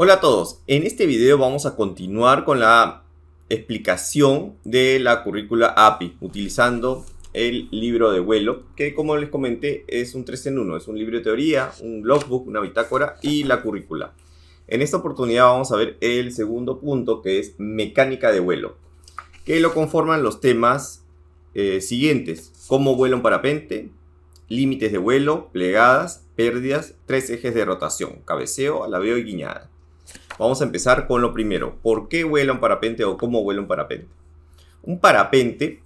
Hola a todos, en este video vamos a continuar con la explicación de la currícula API utilizando el libro de vuelo que como les comenté es un 3 en 1, es un libro de teoría, un logbook, una bitácora y la currícula. En esta oportunidad vamos a ver el segundo punto que es mecánica de vuelo que lo conforman los temas eh, siguientes, cómo vuelo en parapente, límites de vuelo, plegadas, pérdidas, tres ejes de rotación, cabeceo, alaveo y guiñada. Vamos a empezar con lo primero. ¿Por qué vuela un parapente o cómo vuela un parapente? Un parapente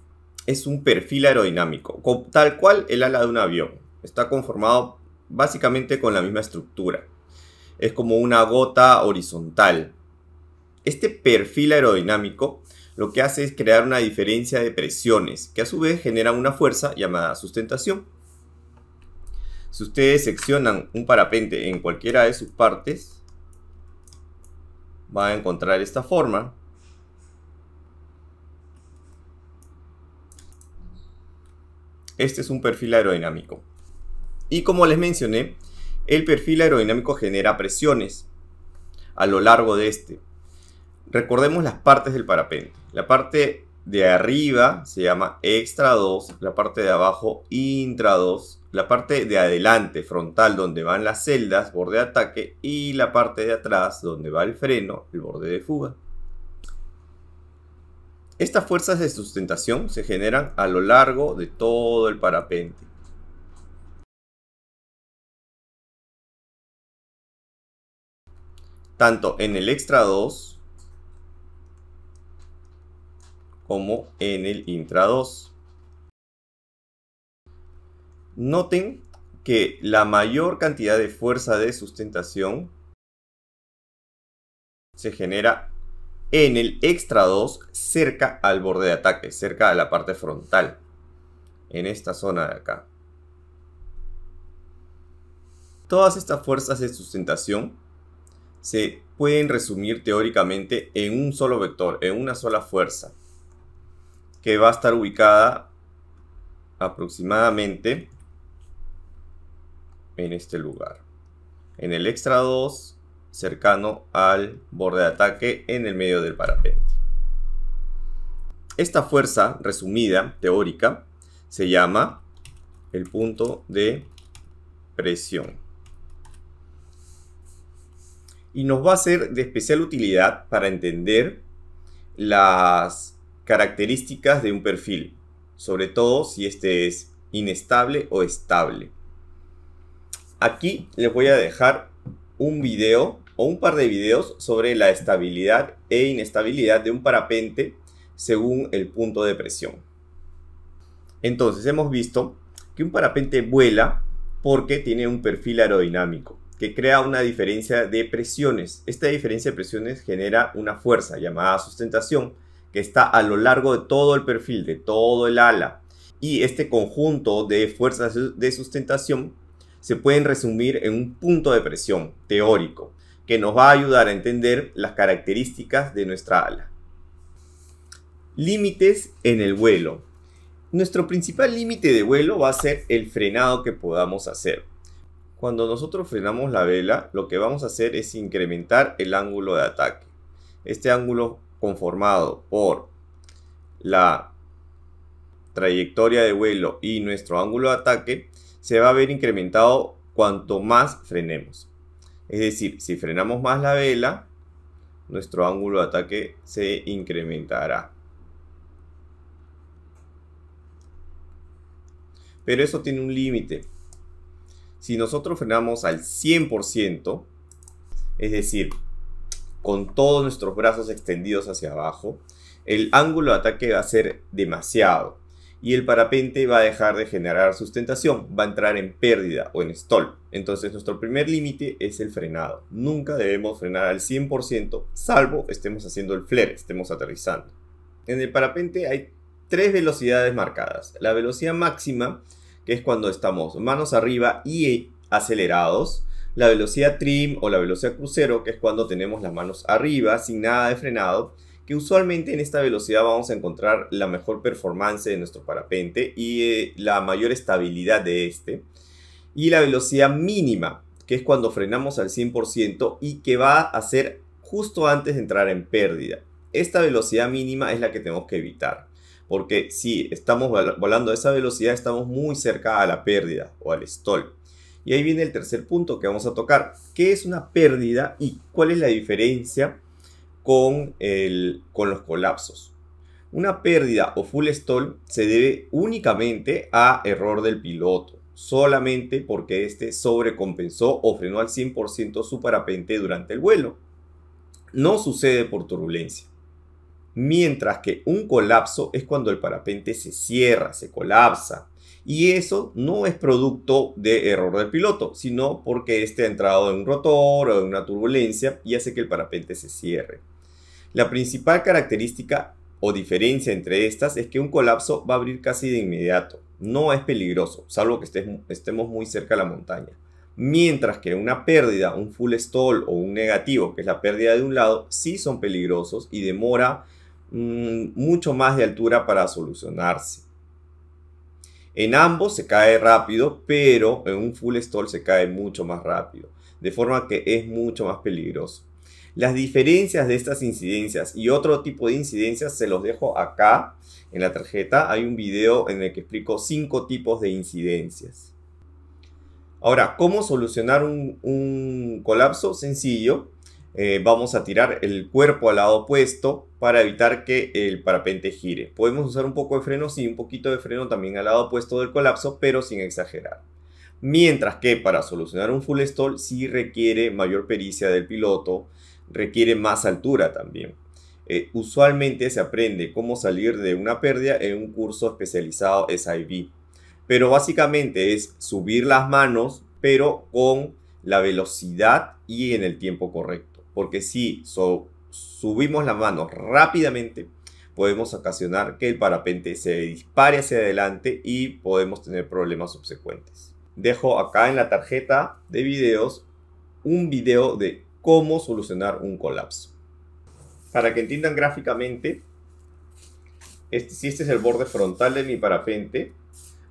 es un perfil aerodinámico, tal cual el ala de un avión. Está conformado básicamente con la misma estructura. Es como una gota horizontal. Este perfil aerodinámico lo que hace es crear una diferencia de presiones, que a su vez genera una fuerza llamada sustentación. Si ustedes seccionan un parapente en cualquiera de sus partes, va a encontrar esta forma. Este es un perfil aerodinámico. Y como les mencioné, el perfil aerodinámico genera presiones a lo largo de este. Recordemos las partes del parapente. La parte de arriba se llama extra 2, la parte de abajo intra 2, la parte de adelante frontal donde van las celdas, borde de ataque, y la parte de atrás donde va el freno, el borde de fuga. Estas fuerzas de sustentación se generan a lo largo de todo el parapente. Tanto en el extra 2 como en el intra 2. Noten que la mayor cantidad de fuerza de sustentación se genera en el extra 2 cerca al borde de ataque, cerca a la parte frontal, en esta zona de acá. Todas estas fuerzas de sustentación se pueden resumir teóricamente en un solo vector, en una sola fuerza, que va a estar ubicada aproximadamente en este lugar. En el extra 2, cercano al borde de ataque en el medio del parapente. Esta fuerza resumida, teórica, se llama el punto de presión. Y nos va a ser de especial utilidad para entender las características de un perfil, sobre todo si este es inestable o estable. Aquí les voy a dejar un video o un par de videos sobre la estabilidad e inestabilidad de un parapente según el punto de presión. Entonces hemos visto que un parapente vuela porque tiene un perfil aerodinámico que crea una diferencia de presiones. Esta diferencia de presiones genera una fuerza llamada sustentación que está a lo largo de todo el perfil, de todo el ala. Y este conjunto de fuerzas de sustentación se pueden resumir en un punto de presión teórico que nos va a ayudar a entender las características de nuestra ala. Límites en el vuelo. Nuestro principal límite de vuelo va a ser el frenado que podamos hacer. Cuando nosotros frenamos la vela, lo que vamos a hacer es incrementar el ángulo de ataque. Este ángulo conformado por la trayectoria de vuelo y nuestro ángulo de ataque se va a ver incrementado cuanto más frenemos. Es decir, si frenamos más la vela, nuestro ángulo de ataque se incrementará. Pero eso tiene un límite. Si nosotros frenamos al 100%, es decir, con todos nuestros brazos extendidos hacia abajo, el ángulo de ataque va a ser demasiado y el parapente va a dejar de generar sustentación, va a entrar en pérdida o en stall. Entonces nuestro primer límite es el frenado. Nunca debemos frenar al 100%, salvo estemos haciendo el flare, estemos aterrizando. En el parapente hay tres velocidades marcadas. La velocidad máxima, que es cuando estamos manos arriba y acelerados la velocidad trim o la velocidad crucero, que es cuando tenemos las manos arriba, sin nada de frenado, que usualmente en esta velocidad vamos a encontrar la mejor performance de nuestro parapente y eh, la mayor estabilidad de este. Y la velocidad mínima, que es cuando frenamos al 100% y que va a ser justo antes de entrar en pérdida. Esta velocidad mínima es la que tenemos que evitar, porque si estamos volando a esa velocidad estamos muy cerca a la pérdida o al stall. Y ahí viene el tercer punto que vamos a tocar. ¿Qué es una pérdida y cuál es la diferencia con, el, con los colapsos? Una pérdida o full stall se debe únicamente a error del piloto, solamente porque éste sobrecompensó o frenó al 100% su parapente durante el vuelo. No sucede por turbulencia. Mientras que un colapso es cuando el parapente se cierra, se colapsa. Y eso no es producto de error del piloto, sino porque éste ha entrado en un rotor o en una turbulencia y hace que el parapente se cierre. La principal característica o diferencia entre estas es que un colapso va a abrir casi de inmediato. No es peligroso, salvo que estemos muy cerca de la montaña. Mientras que una pérdida, un full stall o un negativo, que es la pérdida de un lado, sí son peligrosos y demora mm, mucho más de altura para solucionarse. En ambos se cae rápido, pero en un full stall se cae mucho más rápido, de forma que es mucho más peligroso. Las diferencias de estas incidencias y otro tipo de incidencias se los dejo acá en la tarjeta. Hay un video en el que explico cinco tipos de incidencias. Ahora, ¿cómo solucionar un, colapso? Sencillo. Eh, vamos a tirar el cuerpo al lado opuesto para evitar que el parapente gire. Podemos usar un poco de freno, sí, un poquito de freno también al lado opuesto del colapso, pero sin exagerar. Mientras que para solucionar un full stall sí requiere mayor pericia del piloto, requiere más altura también. Eh, usualmente se aprende cómo salir de una pérdida en un curso especializado SIV. Pero básicamente es subir las manos, pero con la velocidad y en el tiempo correcto. Porque si subimos las manos rápidamente, podemos ocasionar que el parapente se dispare hacia adelante y podemos tener problemas subsecuentes. Dejo acá en la tarjeta de videos un video de cómo solucionar un colapso. Para que entiendan gráficamente, este, si este es el borde frontal de mi parapente,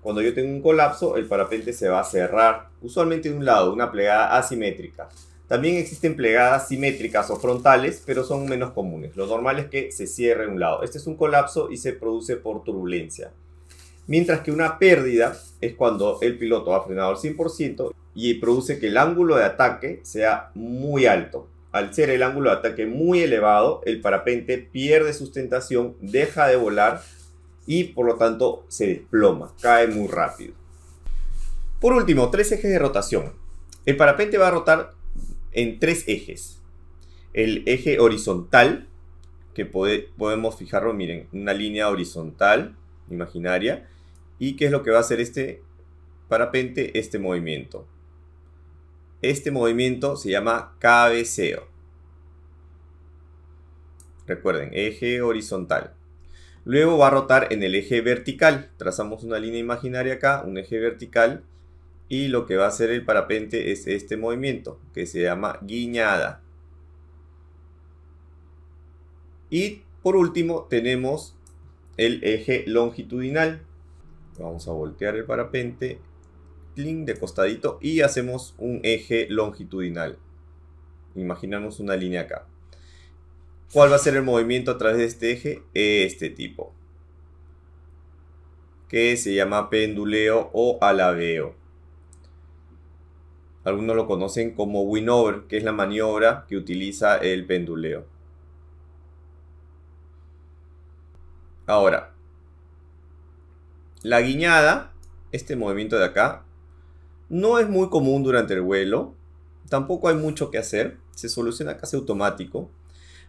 cuando yo tengo un colapso, el parapente se va a cerrar, usualmente de un lado, una plegada asimétrica. También existen plegadas simétricas o frontales, pero son menos comunes. Lo normal es que se cierre un lado. Este es un colapso y se produce por turbulencia. Mientras que una pérdida es cuando el piloto ha frenado al 100% y produce que el ángulo de ataque sea muy alto. Al ser el ángulo de ataque muy elevado, el parapente pierde sustentación, deja de volar y por lo tanto se desploma, cae muy rápido. Por último, tres ejes de rotación. El parapente va a rotar en tres ejes. El eje horizontal, que podemos fijarlo, miren, una línea horizontal imaginaria. ¿Y qué es lo que va a hacer este parapente? Este movimiento. Este movimiento se llama cabeceo. Recuerden, eje horizontal. Luego va a rotar en el eje vertical. Trazamos una línea imaginaria acá, un eje vertical. Y lo que va a hacer el parapente es este movimiento, que se llama guiñada. Y por último tenemos el eje longitudinal. Vamos a voltear el parapente de costadito y hacemos un eje longitudinal. Imaginamos una línea acá. ¿Cuál va a ser el movimiento a través de este eje? Este tipo. Que se llama penduleo o alabeo. Algunos lo conocen como winover, que es la maniobra que utiliza el penduleo. Ahora, la guiñada, este movimiento de acá, no es muy común durante el vuelo, tampoco hay mucho que hacer, se soluciona casi automático.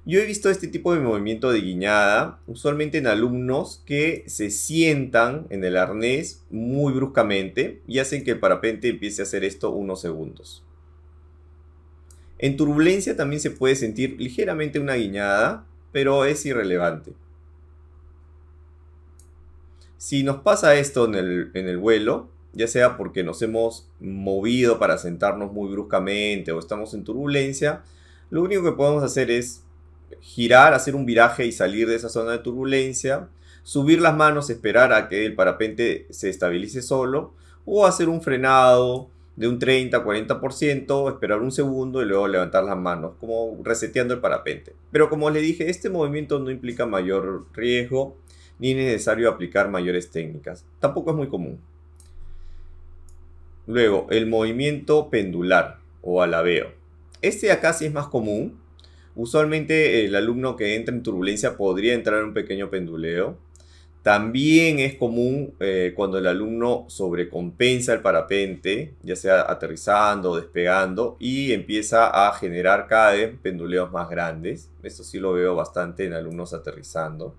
Yo he visto este tipo de movimiento de guiñada, usualmente en alumnos que se sientan en el arnés muy bruscamente y hacen que el parapente empiece a hacer esto unos segundos. En turbulencia también se puede sentir ligeramente una guiñada, pero es irrelevante. Si nos pasa esto en el, en el vuelo, ya sea porque nos hemos movido para sentarnos muy bruscamente o estamos en turbulencia, lo único que podemos hacer es girar, hacer un viraje y salir de esa zona de turbulencia, subir las manos, esperar a que el parapente se estabilice solo, o hacer un frenado de un 30-40%, esperar un segundo y luego levantar las manos, como reseteando el parapente. Pero como les dije, este movimiento no implica mayor riesgo ni es necesario aplicar mayores técnicas. Tampoco es muy común. Luego, el movimiento pendular o alabeo. Este acá sí es más común. Usualmente el alumno que entra en turbulencia podría entrar en un pequeño penduleo. También es común eh, cuando el alumno sobrecompensa el parapente, ya sea aterrizando o despegando, y empieza a generar cada vez penduleos más grandes. Esto sí lo veo bastante en alumnos aterrizando.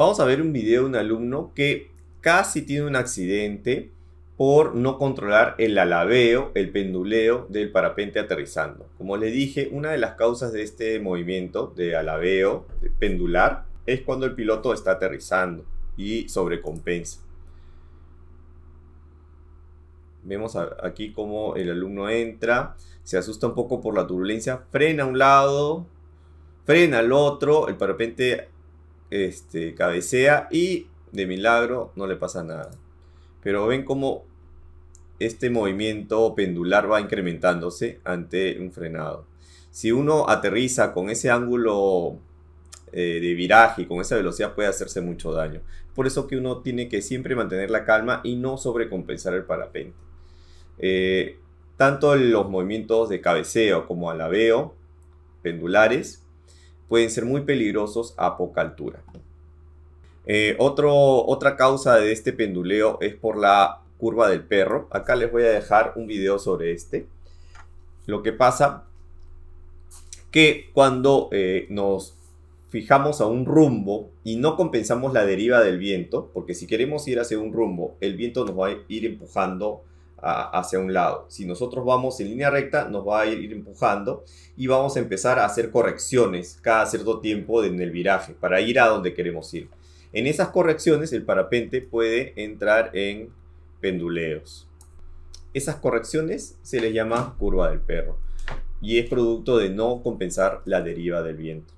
Vamos a ver un video de un alumno que casi tiene un accidente por no controlar el alabeo, el penduleo del parapente aterrizando. Como le dije, una de las causas de este movimiento de alabeo de pendular es cuando el piloto está aterrizando y sobrecompensa. Vemos aquí cómo el alumno entra, se asusta un poco por la turbulencia, frena a un lado, frena al otro, el parapente este, cabecea y de milagro no le pasa nada. Pero ven cómo este movimiento pendular va incrementándose ante un frenado. Si uno aterriza con ese ángulo eh, de viraje y con esa velocidad puede hacerse mucho daño. Por eso que uno tiene que siempre mantener la calma y no sobrecompensar el parapente. Eh, tanto los movimientos de cabeceo como alabeo pendulares pueden ser muy peligrosos a poca altura. Eh, otra causa de este penduleo es por la curva del perro. Acá les voy a dejar un video sobre este. Lo que pasa que cuando nos fijamos a un rumbo y no compensamos la deriva del viento, porque si queremos ir hacia un rumbo, el viento nos va a ir empujando hacia un lado. Si nosotros vamos en línea recta, nos va a ir empujando y vamos a empezar a hacer correcciones cada cierto tiempo en el viraje para ir a donde queremos ir. En esas correcciones el parapente puede entrar en penduleos. Esas correcciones se les llama curva del perro y es producto de no compensar la deriva del viento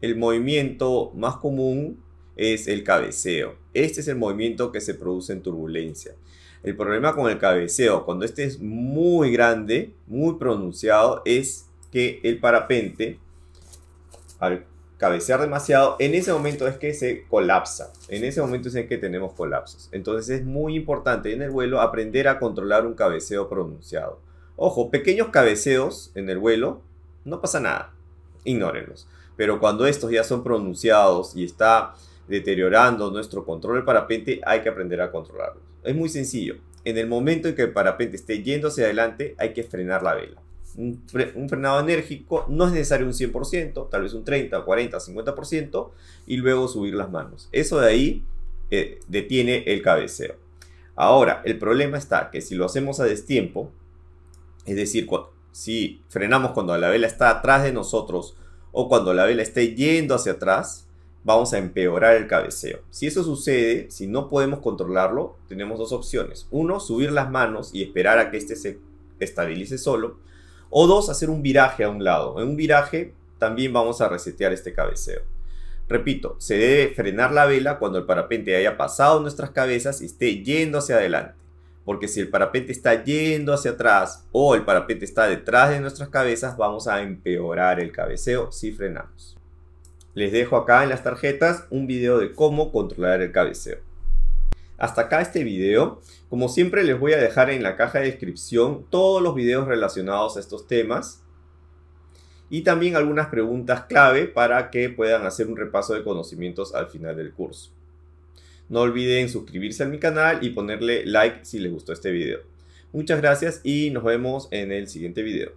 el movimiento más común es el cabeceo. Este es el movimiento que se produce en turbulencia. El problema con el cabeceo, cuando este es muy grande, muy pronunciado, es que el parapente, al cabecear demasiado, en ese momento es que se colapsa. En ese momento es en que tenemos colapsos. Entonces es muy importante en el vuelo aprender a controlar un cabeceo pronunciado. Ojo, pequeños cabeceos en el vuelo, no pasa nada. Ignórenlos. Pero cuando estos ya son pronunciados y está deteriorando nuestro control del parapente, hay que aprender a controlarlos. Es muy sencillo. En el momento en que el parapente esté yendo hacia adelante, hay que frenar la vela. Un, frenado enérgico no es necesario un 100%, tal vez un 30, 40, 50% y luego subir las manos. Eso de ahí eh, detiene el cabeceo. Ahora, el problema está que si lo hacemos a destiempo, es decir, si frenamos cuando la vela está atrás de nosotros o cuando la vela esté yendo hacia atrás, vamos a empeorar el cabeceo. Si eso sucede, si no podemos controlarlo, tenemos dos opciones. Uno, subir las manos y esperar a que éste se estabilice solo. O dos, hacer un viraje a un lado. En un viraje también vamos a resetear este cabeceo. Repito, se debe frenar la vela cuando el parapente haya pasado nuestras cabezas y esté yendo hacia adelante porque si el parapente está yendo hacia atrás o el parapente está detrás de nuestras cabezas, vamos a empeorar el cabeceo si frenamos. Les dejo acá en las tarjetas un video de cómo controlar el cabeceo. Hasta acá este video. Como siempre les voy a dejar en la caja de descripción todos los videos relacionados a estos temas y también algunas preguntas clave para que puedan hacer un repaso de conocimientos al final del curso. No olviden suscribirse a mi canal y ponerle like si les gustó este video. Muchas gracias y nos vemos en el siguiente video.